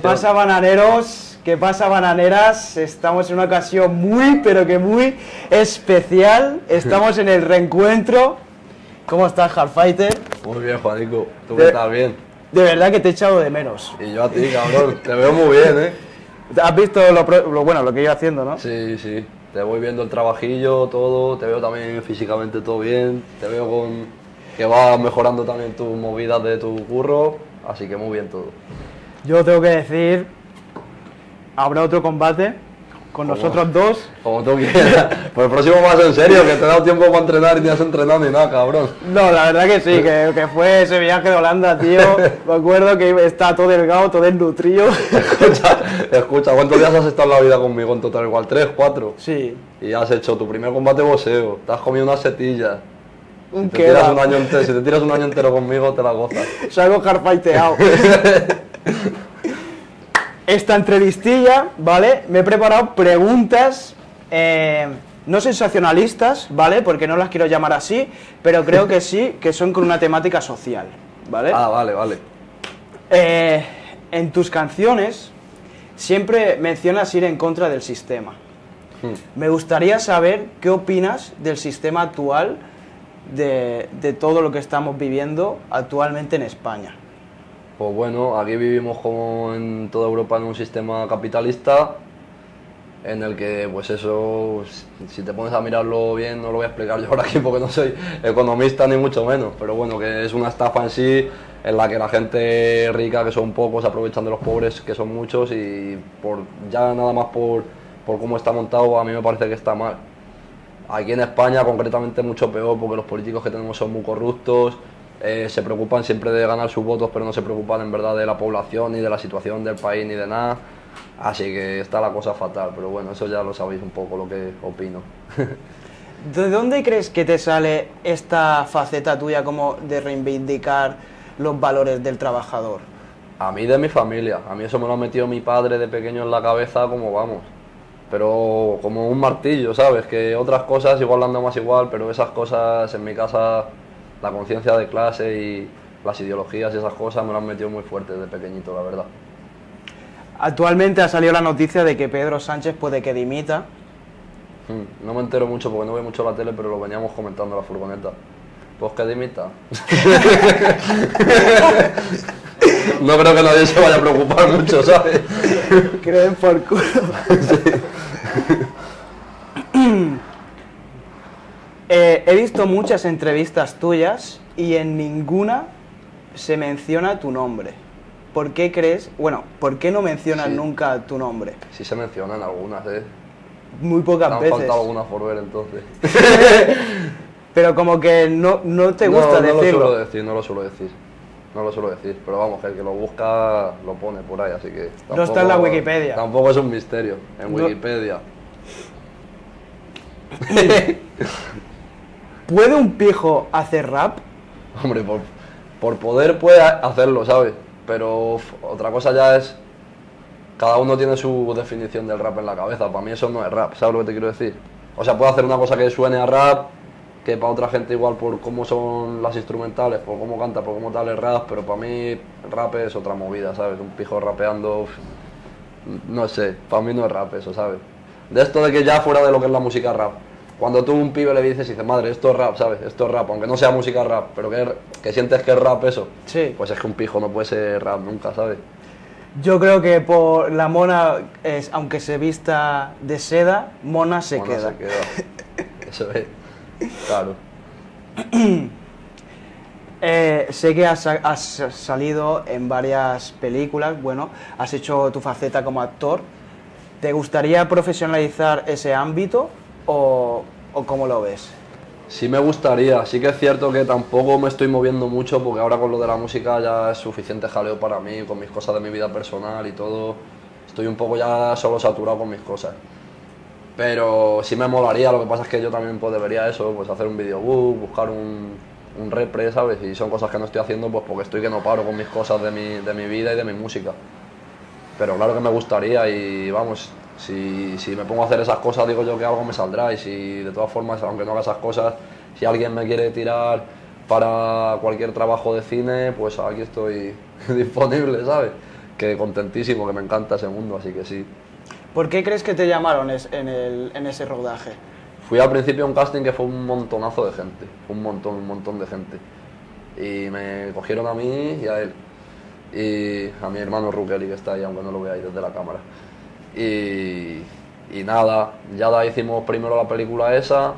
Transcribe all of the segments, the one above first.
¿Qué pasa, bananeros? ¿Qué pasa, bananeras? Estamos en una ocasión muy, pero que muy especial. Estamos en el reencuentro. ¿Cómo estás, Hardfighter? Muy bien, Juanico. ¿Tú De- estás bien? De verdad que te he echado de menos. Y yo a ti, cabrón. Te veo muy bien, ¿eh? ¿Has visto lo, lo bueno, lo que iba haciendo, no? Sí, sí. Te voy viendo el trabajillo, todo. Te veo también físicamente todo bien. Te veo con que vas mejorando también tus movidas de tu curro. Así que muy bien todo. Yo tengo que decir, habrá otro combate con nosotros dos. Como tú quieras. Pues el próximo más en serio, que te he dado tiempo para entrenar y ni has entrenado ni nada, cabrón. No, la verdad que sí, que, que fue ese viaje de Holanda, tío. Me acuerdo que estaba todo delgado, todo desnutrido. Escucha, escucha, ¿cuántos días has estado en la vida conmigo en total? Igual, tres, cuatro. Sí. Y has hecho tu primer combate boxeo, te has comido unas setillas. Un Si te, tiras un año entero, si te tiras un año entero conmigo, te la gozas. Salgo hardfighteado. Esta entrevistilla, ¿vale? Me he preparado preguntas eh, no sensacionalistas, ¿vale? Porque no las quiero llamar así, pero creo que sí, que son con una temática social, ¿vale? Ah, vale, vale. Eh, en tus canciones siempre mencionas ir en contra del sistema. Hmm. Me gustaría saber qué opinas del sistema actual, de, todo lo que estamos viviendo actualmente en España. Pues bueno, aquí vivimos como en toda Europa en un sistema capitalista en el que, pues eso, si- te pones a mirarlo bien, no lo voy a explicar yo ahora aquí porque no soy economista ni mucho menos, pero bueno, que es una estafa en sí en la que la gente rica, que son pocos, aprovechan de los pobres, que son muchos, y por ya nada más por, por cómo está montado, a mí me parece que está mal. Aquí en España concretamente mucho peor porque los políticos que tenemos son muy corruptos, eh, se preocupan siempre de ganar sus votos pero no se preocupan en verdad de la población ni de la situación del país ni de nada. Así que está la cosa fatal, pero bueno, eso ya lo sabéis un poco lo que opino. ¿De dónde crees que te sale esta faceta tuya como de reivindicar los valores del trabajador? A mí de mi familia, a mí eso me lo ha metido mi padre de pequeño en la cabeza como vamos. Pero como un martillo, ¿sabes? Que otras cosas igual ando más igual, pero esas cosas en mi casa, la conciencia de clase y las ideologías y esas cosas me lo han metido muy fuerte desde pequeñito, la verdad. Actualmente ha salido la noticia de que Pedro Sánchez puede que dimita. Mm, No me entero mucho porque no veo mucho la tele, pero lo veníamos comentando en la furgoneta. Pues que dimita. no creo que nadie se vaya a preocupar mucho, ¿sabes? Creen por culo. Eh, he visto muchas entrevistas tuyas y en ninguna se menciona tu nombre. ¿Por qué crees? Bueno, ¿por qué no mencionas Sí. nunca tu nombre? Sí se mencionan algunas, ¿eh? Muy pocas han veces. faltado algunas por ver entonces. Pero como que no, no te gusta no, no decirlo. lo suelo decir, no lo suelo decir. No lo suelo decir, pero vamos, que el que lo busca lo pone por ahí, así que... No está en la Wikipedia. Tampoco es un misterio, en No. ¿Puede un pijo hacer rap? Hombre, por, por poder puede hacerlo, ¿sabes? Pero otra cosa ya es... Cada uno tiene su definición del rap en la cabeza. Para mí eso no es rap, ¿sabes lo que te quiero decir? O sea, puede hacer una cosa que suene a rap, que para otra gente igual por cómo son las instrumentales, por cómo canta, por cómo tal es rap, pero para mí rap es otra movida, ¿sabes? Un pijo rapeando, no sé, para mí no es rap eso, ¿sabes? De esto de que ya fuera de lo que es la música rap. Cuando tú a un pibe le dices y dices, madre, esto es rap, ¿sabes? Esto es rap, aunque no sea música rap, pero que, que sientes que es rap eso, Sí. pues es que un pijo no puede ser rap nunca, ¿sabes? Yo creo que por la mona, es, aunque se vista de seda, mona se Bueno, queda. se queda. Eso es. Claro. Eh, sé que has, has salido en varias películas, bueno, has hecho tu faceta como actor. ¿Te gustaría profesionalizar ese ámbito o, cómo lo ves? Sí me gustaría, sí que es cierto que tampoco me estoy moviendo mucho porque ahora con lo de la música ya es suficiente jaleo para mí, con mis cosas de mi vida personal y todo. Estoy un poco ya solo saturado con mis cosas. Pero sí me molaría, lo que pasa es que yo también pues, debería eso, pues hacer un videobook, buscar un, un repre, ¿sabes? Y son cosas que no estoy haciendo pues porque estoy que no paro con mis cosas de mi, de mi vida y de mi música. Pero claro que me gustaría y vamos, si, si me pongo a hacer esas cosas digo yo que algo me saldrá y si de todas formas, aunque no haga esas cosas, si alguien me quiere tirar para cualquier trabajo de cine, pues aquí estoy disponible, ¿sabes? que contentísimo, que me encanta ese mundo, así que sí. ¿Por qué crees que te llamaron es- en, el- en ese rodaje? Fui al principio a un casting que fue un montonazo de gente, un montón, un montón de gente. Y me cogieron a mí y a él. Y a mi hermano Rukeli, que está ahí, aunque no lo veáis desde la cámara. Y, nada, ya ahí hicimos primero la película esa.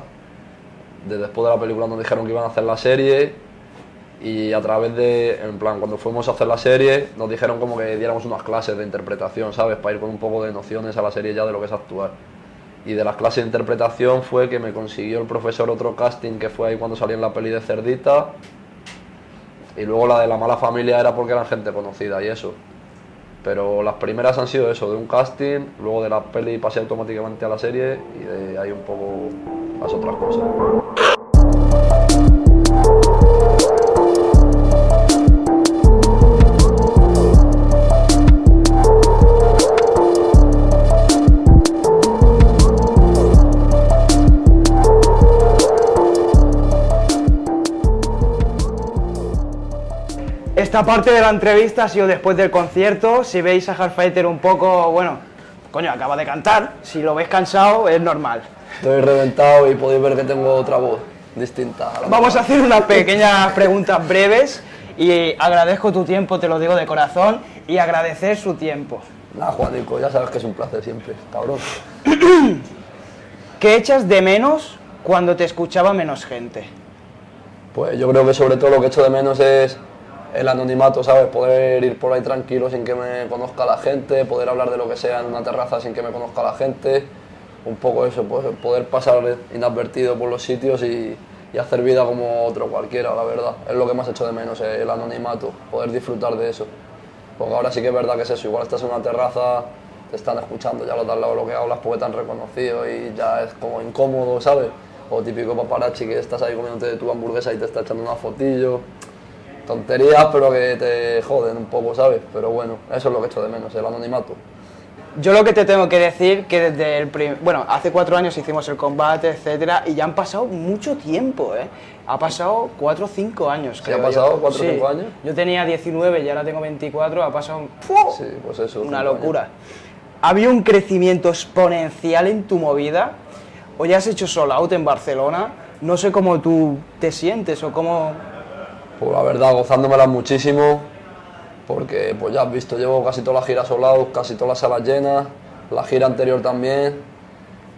De después de la película nos dijeron que iban a hacer la serie. Y a través de, en plan, cuando fuimos a hacer la serie, nos dijeron como que diéramos unas clases de interpretación, ¿sabes? Para ir con un poco de nociones a la serie ya de lo que es actuar. Y de las clases de interpretación fue que me consiguió el profesor otro casting que fue ahí cuando salí en la peli de Cerdita. Y luego la de la mala familia era porque eran gente conocida y eso. Pero las primeras han sido eso, de un casting, luego de la peli pasé automáticamente a la serie y de ahí un poco las otras cosas. Esta parte de la entrevista ha sido después del concierto. Si veis a Hardfighter un poco, bueno, coño, acaba de cantar. Si lo veis cansado, es normal. Estoy reventado y podéis ver que tengo otra voz distinta. a la Vamos a hacer unas pequeñas preguntas breves y agradezco tu tiempo, te lo digo de corazón, y agradecer su tiempo. Nada, Juanico, ya sabes que es un placer siempre, cabrón. ¿Qué echas de menos cuando te escuchaba menos gente? Pues yo creo que sobre todo lo que echo de menos es el anonimato, ¿sabes? Poder ir por ahí tranquilo sin que me conozca la gente, poder hablar de lo que sea en una terraza sin que me conozca la gente. Un poco eso, pues, poder pasar inadvertido por los sitios y, hacer vida como otro cualquiera, la verdad. Es lo que más echo de menos, eh, el anonimato, poder disfrutar de eso. Porque ahora sí que es verdad que es eso, igual estás en una terraza, te están escuchando ya los de al lado lo que hablas porque te han reconocido y ya es como incómodo, ¿sabes? O típico paparazzi que estás ahí comiéndote tu hamburguesa y te está echando una fotillo. Tonterías, pero que te joden un poco, ¿sabes? Pero bueno, eso es lo que echo de menos, el anonimato. Yo lo que te tengo que decir que desde el prim- bueno, hace cuatro años hicimos el combate, etcétera, y ya han pasado mucho tiempo, ¿eh? Ha pasado cuatro o cinco años, ¿Sí creo ha yo. pasado cuatro o Sí. cinco años? Yo tenía 19 y ahora tengo 24, ha pasado ¡fu! Sí, pues eso. una locura. ¿Ha habido un crecimiento exponencial en tu movida? ¿O ya has hecho sold out en Barcelona? No sé cómo tú te sientes o cómo... Pues la verdad, gozándomela muchísimo, porque pues ya has visto, llevo casi todas las giras solados, casi todas las salas llenas, la gira anterior también,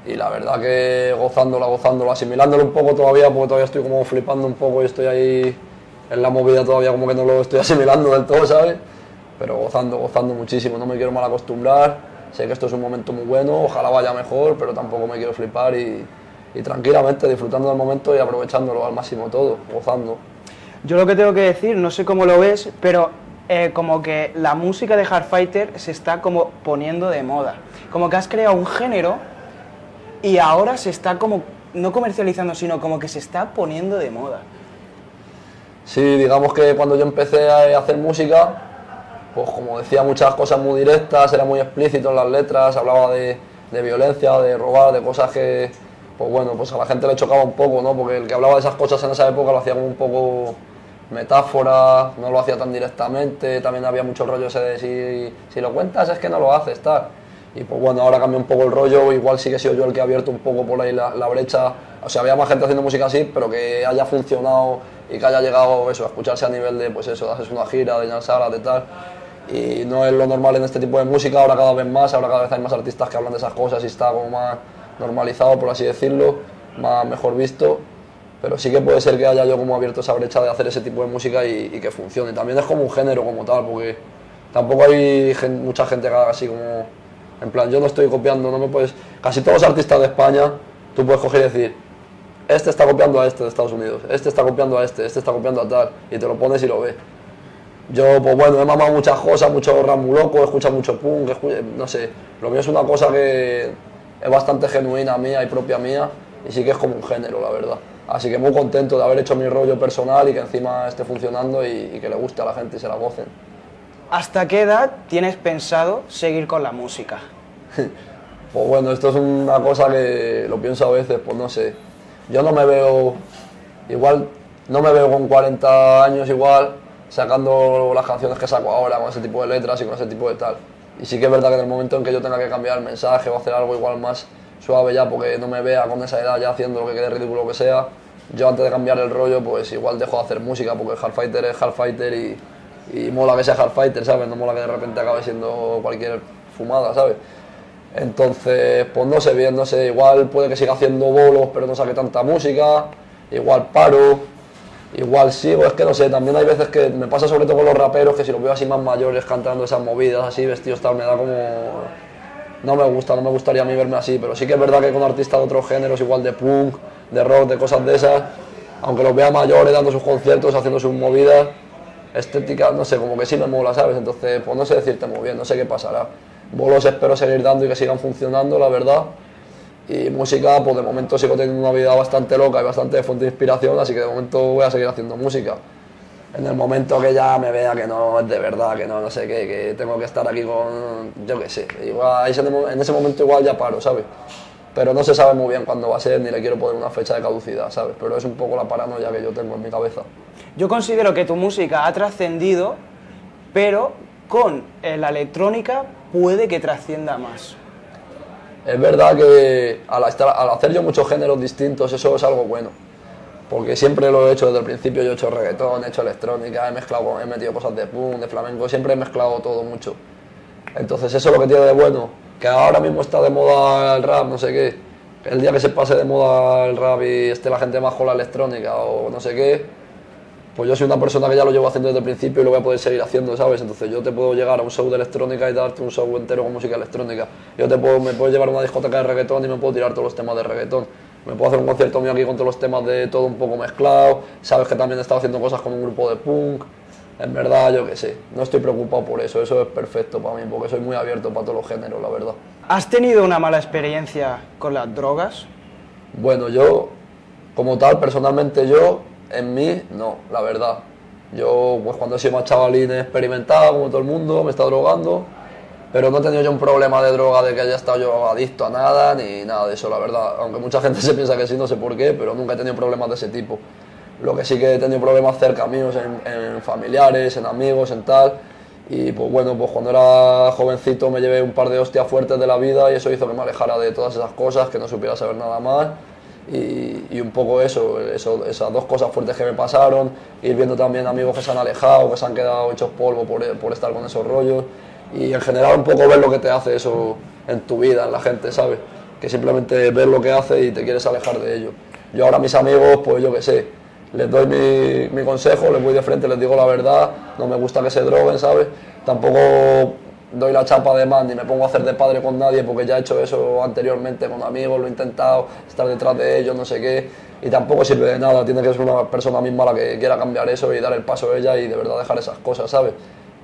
y la verdad que gozándola, gozándola, asimilándolo un poco todavía, porque todavía estoy como flipando un poco y estoy ahí en la movida todavía como que no lo estoy asimilando del todo, ¿sabes? Pero gozando, gozando muchísimo, no me quiero mal acostumbrar, sé que esto es un momento muy bueno, ojalá vaya mejor, pero tampoco me quiero flipar y, y tranquilamente disfrutando del momento y aprovechándolo al máximo todo, gozando. Yo lo que tengo que decir, no sé cómo lo ves, pero eh, como que la música de Hardfighter se está como poniendo de moda. Como que has creado un género y ahora se está como, no comercializando, sino como que se está poniendo de moda. Sí, digamos que cuando yo empecé a hacer música, pues como decía muchas cosas muy directas, era muy explícito en las letras, hablaba de, de violencia, de robar, de cosas que, pues bueno, pues a la gente le chocaba un poco, ¿no? Porque el que hablaba de esas cosas en esa época lo hacía como un poco metáfora, no lo hacía tan directamente, también había mucho rollo ese de si, si lo cuentas es que no lo haces, tal. Y pues bueno, ahora cambia un poco el rollo, igual sí que he sido yo el que ha abierto un poco por ahí la, brecha. O sea, había más gente haciendo música así, pero que haya funcionado y que haya llegado eso, a escucharse a nivel de, pues eso, haces una gira, de salas, de tal. Y no es lo normal en este tipo de música, ahora cada vez más, ahora cada vez hay más artistas que hablan de esas cosas y está como más normalizado, por así decirlo, más mejor visto. Pero sí que puede ser que haya yo como abierto esa brecha de hacer ese tipo de música y, que funcione. También es como un género como tal, porque tampoco hay mucha gente que haga así como en plan, yo no estoy copiando, no me puedes. Casi todos los artistas de España, tú puedes coger y decir, este está copiando a este de Estados Unidos, este está copiando a este, este está copiando a tal, y te lo pones y lo ves. Yo, pues bueno, he mamado muchas cosas, mucho rap muy loco, he escuchado mucho punk, escu- no sé. Lo mío es una cosa que es bastante genuina mía y propia mía, y sí que es como un género, la verdad. Así que muy contento de haber hecho mi rollo personal y que encima esté funcionando y, y que le guste a la gente y se la gocen. ¿Hasta qué edad tienes pensado seguir con la música? Pues bueno, esto es una cosa que lo pienso a veces, pues no sé. Yo no me veo, igual, no me veo con 40 años igual, sacando las canciones que saco ahora con ese tipo de letras y con ese tipo de tal. Y sí que es verdad que en el momento en que yo tenga que cambiar el mensaje o hacer algo igual más suave ya porque no me vea con esa edad ya haciendo lo que quede ridículo que sea, yo antes de cambiar el rollo pues igual dejo de hacer música porque Hardfighter es Hardfighter y, y mola que sea Hardfighter, ¿sabes? No mola que de repente acabe siendo cualquier fumada, ¿sabes? Entonces, pues no sé bien, no sé, igual puede que siga haciendo bolos pero no saque tanta música, igual paro, igual sigo, es que no sé, también hay veces que me pasa sobre todo con los raperos que si los veo así más mayores cantando esas movidas así, vestidos tal, me da como no me gusta, no me gustaría a mí verme así, pero sí que es verdad que con artistas de otros géneros, igual de punk, de rock, de cosas de esas, aunque los vea mayores dando sus conciertos, haciendo sus movidas, estética, no sé, como que sí me mola, ¿sabes? Entonces, pues no sé decirte muy bien, no sé qué pasará. Bolos espero seguir dando y que sigan funcionando, la verdad. Y música, pues de momento sigo teniendo una vida bastante loca y bastante de fuente de inspiración, así que de momento voy a seguir haciendo música en el momento que ya me vea que no es de verdad, que no, no sé qué, que tengo que estar aquí con, yo qué sé, igual, en ese momento igual ya paro, ¿sabes? Pero no se sabe muy bien cuándo va a ser, ni le quiero poner una fecha de caducidad, ¿sabes? Pero es un poco la paranoia que yo tengo en mi cabeza. Yo considero que tu música ha trascendido, pero con eh, la electrónica puede que trascienda más. Es verdad que al, al hacer yo muchos géneros distintos, eso es algo bueno porque siempre lo he hecho desde el principio, yo he hecho reggaetón, he hecho electrónica, he mezclado, he metido cosas de punk, de flamenco, siempre he mezclado todo mucho. Entonces eso es lo que tiene de bueno, que ahora mismo está de moda el rap, no sé qué, el día que se pase de moda el rap y esté la gente más con la electrónica o no sé qué, pues yo soy una persona que ya lo llevo haciendo desde el principio y lo voy a poder seguir haciendo, ¿sabes? Entonces yo te puedo llegar a un show de electrónica y darte un show entero con música electrónica. Yo te puedo, me puedo llevar a una discoteca de reggaetón y me puedo tirar todos los temas de reggaetón me puedo hacer un concierto mío aquí con todos los temas de todo un poco mezclado, sabes que también he estado haciendo cosas con un grupo de punk, en verdad yo qué sé, no estoy preocupado por eso, eso es perfecto para mí, porque soy muy abierto para todos los géneros, la verdad. ¿Has tenido una mala experiencia con las drogas? Bueno, yo, como tal, personalmente yo, en mí, no, la verdad. Yo, pues cuando he sido más chavalín he experimentado, como todo el mundo, me he estado drogando, pero no he tenido yo un problema de droga, de que haya estado yo adicto a nada, ni nada de eso, la verdad. Aunque mucha gente se piensa que sí, no sé por qué, pero nunca he tenido problemas de ese tipo. Lo que sí que he tenido problemas cerca míos, en, familiares, en amigos, en tal. Y pues bueno, pues cuando era jovencito me llevé un par de hostias fuertes de la vida y eso hizo que me alejara de todas esas cosas, que no supiera saber nada más. Y, un poco eso, eso, esas dos cosas fuertes que me pasaron, ir viendo también amigos que se han alejado, que se han quedado hechos polvo por, por estar con esos rollos y en general un poco ver lo que te hace eso en tu vida, en la gente, ¿sabes? Que simplemente ver lo que hace y te quieres alejar de ello. Yo ahora a mis amigos, pues yo qué sé, les doy mi, mi, consejo, les voy de frente, les digo la verdad, no me gusta que se droguen, ¿sabes? Tampoco doy la chapa de más ni me pongo a hacer de padre con nadie porque ya he hecho eso anteriormente con amigos, lo he intentado, estar detrás de ellos, no sé qué, y tampoco sirve de nada, tiene que ser una persona misma la que quiera cambiar eso y dar el paso a ella y de verdad dejar esas cosas, ¿sabes?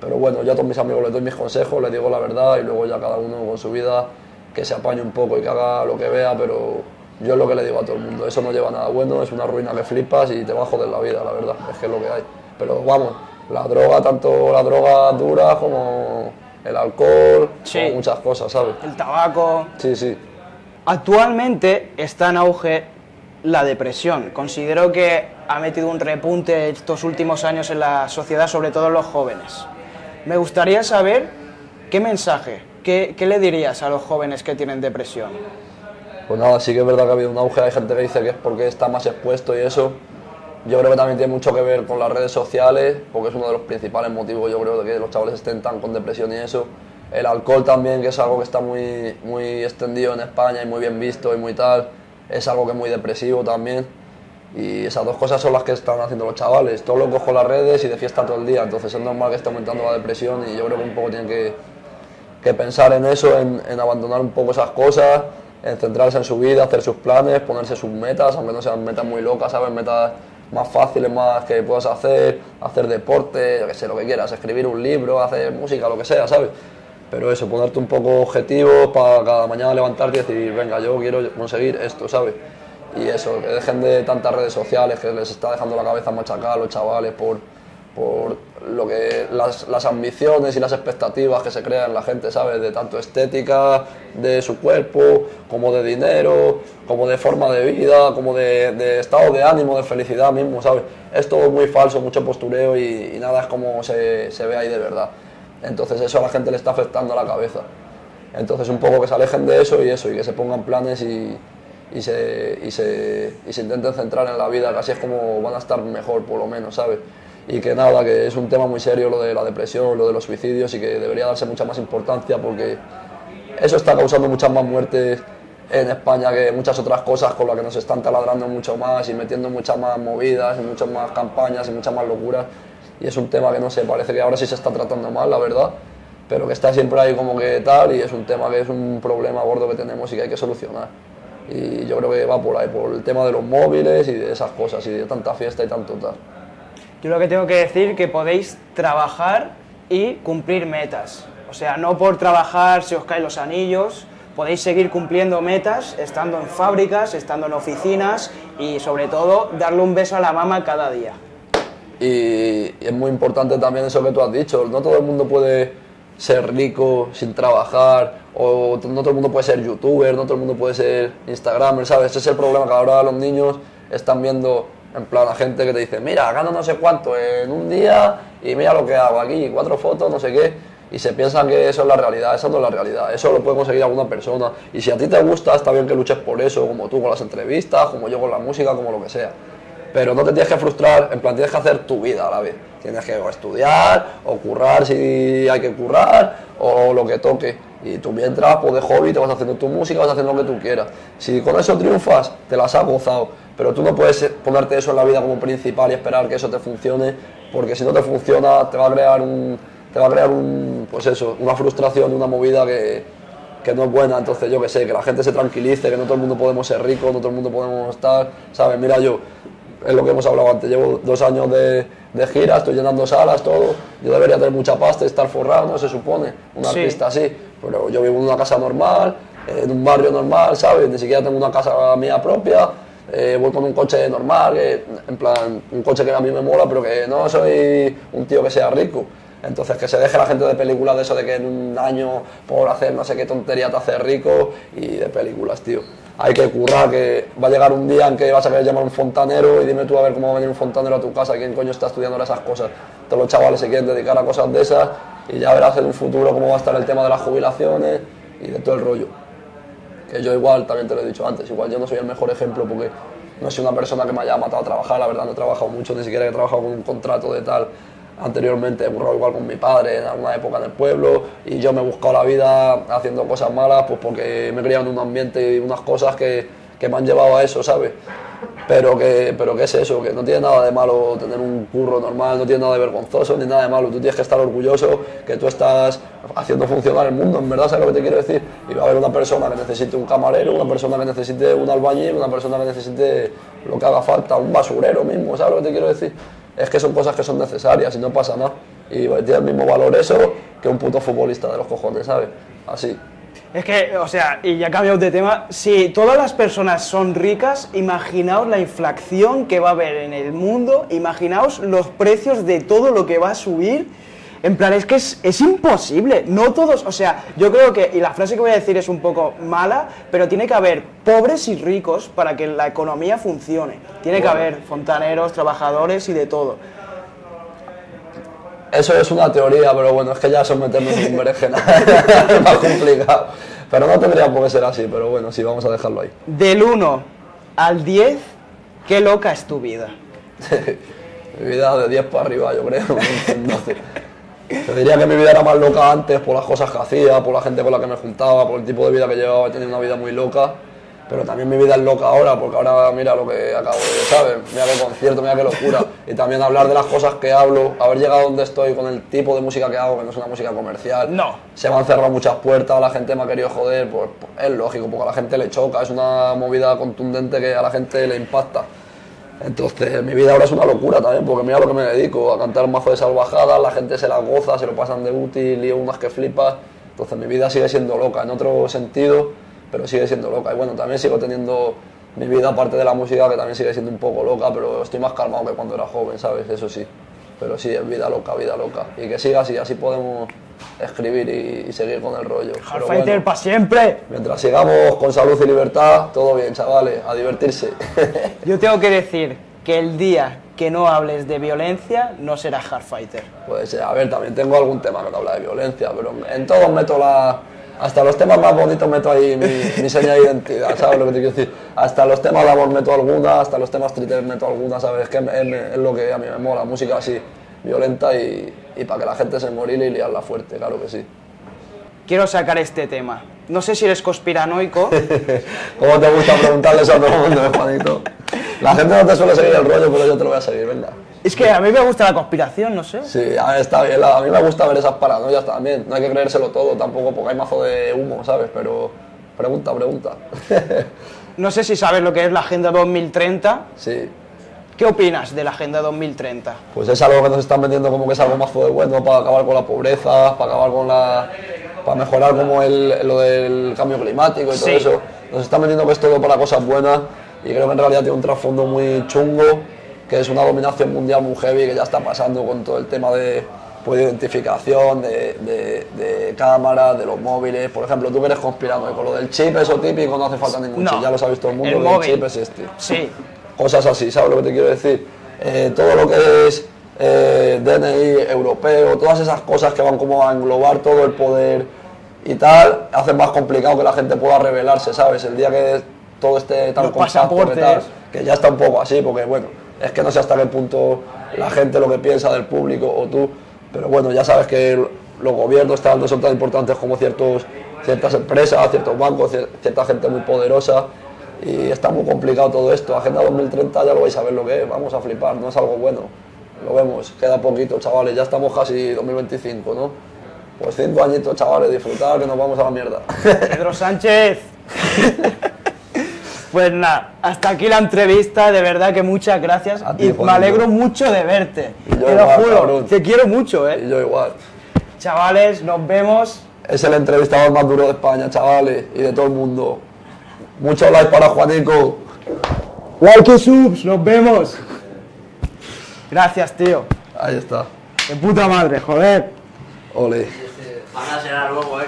Pero bueno, ya a todos mis amigos les doy mis consejos, les digo la verdad y luego ya cada uno con su vida que se apañe un poco y que haga lo que vea, pero yo es lo que le digo a todo el mundo, eso no lleva nada bueno, es una ruina que flipas y te va a joder la vida, la verdad, es que es lo que hay. Pero vamos, la droga, tanto la droga dura como el alcohol, como muchas cosas, ¿sabes? El tabaco. Sí, sí. Actualmente está en auge la depresión. Considero que ha metido un repunte estos últimos años en la sociedad, sobre todo en los jóvenes. Me gustaría saber qué mensaje, qué, le dirías a los jóvenes que tienen depresión. Pues nada, sí que es verdad que ha habido un auge, hay gente que dice que es porque está más expuesto y eso. Yo creo que también tiene mucho que ver con las redes sociales, porque es uno de los principales motivos, yo creo, de que los chavales estén tan con depresión y eso. El alcohol también, que es algo que está muy, muy extendido en España y muy bien visto y muy tal, es algo que es muy depresivo también. Y esas dos cosas son las que están haciendo los chavales. Todo lo cojo las redes y de fiesta todo el día. Entonces es normal que esté aumentando la depresión y yo creo que un poco tienen que, que pensar en eso, en, en, abandonar un poco esas cosas, en centrarse en su vida, hacer sus planes, ponerse sus metas, aunque no sean metas muy locas, ¿sabes? Metas más fáciles, más que puedas hacer, hacer deporte, yo que sé, lo que quieras, escribir un libro, hacer música, lo que sea, ¿sabes? Pero eso, ponerte un poco objetivos para cada mañana levantarte y decir, venga, yo quiero conseguir esto, ¿sabes? Y eso, que dejen de tantas redes sociales que les está dejando la cabeza machacada a los chavales por, por lo, que, las, las ambiciones y las expectativas que se crean en la gente, ¿sabes? De tanto estética de su cuerpo, como de dinero, como de forma de vida, como de, de estado de ánimo, de felicidad mismo, ¿sabes? Es todo muy falso, mucho postureo y, y nada es como se, se ve ahí de verdad. Entonces eso a la gente le está afectando a la cabeza. Entonces un poco que se alejen de eso y eso, y que se pongan planes y, y se, y, se, y se intenten centrar en la vida, que así es como van a estar mejor por lo menos, ¿sabes? Y que nada, que es un tema muy serio lo de la depresión, lo de los suicidios y que debería darse mucha más importancia porque eso está causando muchas más muertes en España que muchas otras cosas con las que nos están taladrando mucho más y metiendo muchas más movidas y muchas más campañas y muchas más locuras. Y es un tema que no sé, parece que ahora sí se está tratando mal, la verdad, pero que está siempre ahí como que tal y es un tema que es un problema gordo que tenemos y que hay que solucionar. Y yo creo que va por ahí, por el tema de los móviles y de esas cosas y de tanta fiesta y tanto tal. Yo lo que tengo que decir que podéis trabajar y cumplir metas. O sea, no por trabajar se os caen los anillos, podéis seguir cumpliendo metas estando en fábricas, estando en oficinas y sobre todo darle un beso a la mama cada día. Y es muy importante también eso que tú has dicho, no todo el mundo puede ser rico sin trabajar, o no todo el mundo puede ser youtuber, no todo el mundo puede ser instagramer, ¿sabes? Ese es el problema que ahora los niños están viendo en plan a gente que te dice, mira, gano no sé cuánto en un día y mira lo que hago aquí, cuatro fotos, no sé qué, y se piensan que eso es la realidad, eso no es la realidad, eso lo puede conseguir alguna persona, y si a ti te gusta, está bien que luches por eso, como tú con las entrevistas, como yo con la música, como lo que sea pero no te tienes que frustrar, en plan tienes que hacer tu vida a la vez. Tienes que o estudiar, o currar si hay que currar, o lo que toque. Y tú mientras, pues de hobby, te vas haciendo tu música, vas haciendo lo que tú quieras. Si con eso triunfas, te las has gozado. Pero tú no puedes ponerte eso en la vida como principal y esperar que eso te funcione, porque si no te funciona, te va a crear un, te va a crear un, pues eso, una frustración, una movida que, que no es buena. Entonces, yo que sé, que la gente se tranquilice, que no todo el mundo podemos ser ricos, no todo el mundo podemos estar, ¿sabes? Mira, yo, es lo que hemos hablado antes. Llevo dos años de, de gira, estoy llenando salas, todo. Yo debería tener mucha pasta y estar forrado, ¿no? Se supone, un Sí. artista así. Pero yo vivo en una casa normal, en un barrio normal, ¿sabes? Ni siquiera tengo una casa mía propia. eh, voy con un coche normal, que, en plan, un coche que a mí me mola, pero que no soy un tío que sea rico. Entonces, que se deje la gente de películas de eso de que en un año por hacer no sé qué tontería te hace rico y de películas, tío. Hay que currar, que va a llegar un día en que vas a querer llamar a un fontanero y dime tú a ver cómo va a venir un fontanero a tu casa, quién coño está estudiando esas cosas. Todos los chavales se quieren dedicar a cosas de esas y ya verás en un futuro cómo va a estar el tema de las jubilaciones y de todo el rollo. Que yo igual, también te lo he dicho antes, igual yo no soy el mejor ejemplo porque no soy una persona que me haya matado a trabajar, la verdad no he trabajado mucho, ni siquiera he trabajado con un contrato de tal. Anteriormente he currado igual con mi padre en alguna época en el pueblo y yo me he buscado la vida haciendo cosas malas pues porque me he criado en un ambiente y unas cosas que, que me han llevado a eso, ¿sabes? Pero que, pero que es eso, que no tiene nada de malo tener un curro normal, no tiene nada de vergonzoso ni nada de malo. Tú tienes que estar orgulloso que tú estás haciendo funcionar el mundo, en verdad, ¿sabes lo que te quiero decir? Y va a haber una persona que necesite un camarero, una persona que necesite un albañil, una persona que necesite lo que haga falta, un basurero mismo, ¿sabes lo que te quiero decir? Es que son cosas que son necesarias y no pasa nada. Y tiene el mismo valor eso que un puto futbolista de los cojones, ¿sabes? Así. Es que, o sea, y ya cambiamos de tema, si todas las personas son ricas, imaginaos la inflación que va a haber en el mundo, imaginaos los precios de todo lo que va a subir. En plan, es que es, es imposible. No todos, o sea, yo creo que, y la frase que voy a decir es un poco mala, pero tiene que haber pobres y ricos para que la economía funcione. Tiene que haber fontaneros, trabajadores y de todo. Eso es una teoría, pero bueno, es que ya eso es meternos en un es más complicado. Pero no tendría por qué ser así, pero bueno, sí, vamos a dejarlo ahí. Del 1 al 10, qué loca es tu vida. Mi vida de 10 para arriba, yo creo, un 12. Te diría que mi vida era más loca antes por las cosas que hacía, por la gente con la que me juntaba, por el tipo de vida que llevaba, he tenido una vida muy loca. Pero también mi vida es loca ahora, porque ahora mira lo que acabo de, ¿sabes? Mira qué concierto, mira qué locura. Y también hablar de las cosas que hablo, haber llegado donde estoy con el tipo de música que hago, que no es una música comercial. No. Se me han cerrado muchas puertas, la gente me ha querido joder, pues, pues, es lógico, porque a la gente le choca, es una movida contundente que a la gente le impacta. Entonces, mi vida ahora es una locura también, porque mira lo que me dedico, a cantar mazo de salvajadas, la gente se la goza, se lo pasan de útil, y unas que flipas. Entonces, mi vida sigue siendo loca, en otro sentido, pero sigue siendo loca. Y bueno, también sigo teniendo mi vida, aparte de la música, que también sigue siendo un poco loca, pero estoy más calmado que cuando era joven, ¿sabes? Eso sí. pero sí, es vida loca, vida loca. Y que siga así, así podemos escribir y, y seguir con el rollo. Pero Hardfighter bueno, para siempre. mientras sigamos con salud y libertad, todo bien, chavales, a divertirse. Yo tengo que decir que el día que no hables de violencia no será Hardfighter. Pues eh, a ver, también tengo algún tema que no habla de violencia, pero en todos meto la... Hasta los temas más bonitos meto ahí mi, mi seña de identidad, ¿sabes lo que te quiero decir? Hasta los temas de amor meto alguna, hasta los temas tristes meto alguna, ¿sabes? Es que es, es lo que a mí me mola, música así, violenta y, y para que la gente se morile y liarla fuerte, claro que sí. Quiero sacar este tema. No sé si eres conspiranoico. ¿Cómo te gusta preguntarle eso a todo el mundo, Juanito? La gente no te suele seguir el rollo, pero yo te lo voy a seguir, venga. es que a mí me gusta la conspiración, no sé. Sí, a ver, está bien, a mí me gusta ver esas paranoias también, no hay que creérselo todo tampoco porque hay mazo de humo, ¿sabes? Pero pregunta, pregunta. No sé si sabes lo que es la Agenda 2030. sí, ¿Qué opinas de la Agenda 2030? pues es algo que nos están vendiendo como que es algo mazo de bueno para acabar con la pobreza, para acabar con la... para mejorar como el, lo del cambio climático y todo Sí. eso. Nos están vendiendo que es todo para cosas buenas y creo que en realidad tiene un trasfondo muy chungo, que es una dominación mundial muy heavy que ya está pasando con todo el tema de pues, de identificación, de, de, de cámaras, de los móviles. Por ejemplo, tú que eres conspirando con lo del chip, eso típico, no hace falta ningún No, chip, ya lo sabes todo el mundo, el lo del móvil. chip es este Sí. Cosas así, ¿sabes lo que te quiero decir? Eh, todo lo que es eh, DNI europeo, todas esas cosas que van como a englobar todo el poder y tal, hacen más complicado que la gente pueda rebelarse, ¿sabes? El día que todo esté tan compacto, que, tal, que ya está un poco así, porque bueno, es que no sé hasta qué punto la gente lo que piensa del público o tú, pero bueno, ya sabes que los gobiernos tanto son tan importantes como ciertos, ciertas empresas, ciertos bancos, cier- cierta gente muy poderosa y está muy complicado todo esto. Agenda 2030 ya lo vais a ver lo que es, vamos a flipar, no es algo bueno. Lo vemos, queda poquito, chavales, ya estamos casi 2025, ¿no? Pues cinco añitos, chavales, disfrutar que nos vamos a la mierda. Pedro Sánchez. Pues nada, hasta aquí la entrevista, de verdad que muchas gracias ti, y me alegro mucho de verte. Y yo Te lo igual, juro, cabrón. te quiero mucho, y eh. yo igual. Chavales, nos vemos. Es el entrevistador más duro de España, chavales, y de todo el mundo. Muchos likes para Juanico. Like y subs, nos vemos. Gracias, tío. Ahí está. De puta madre, joder. Ole. Van a ser luego, eh.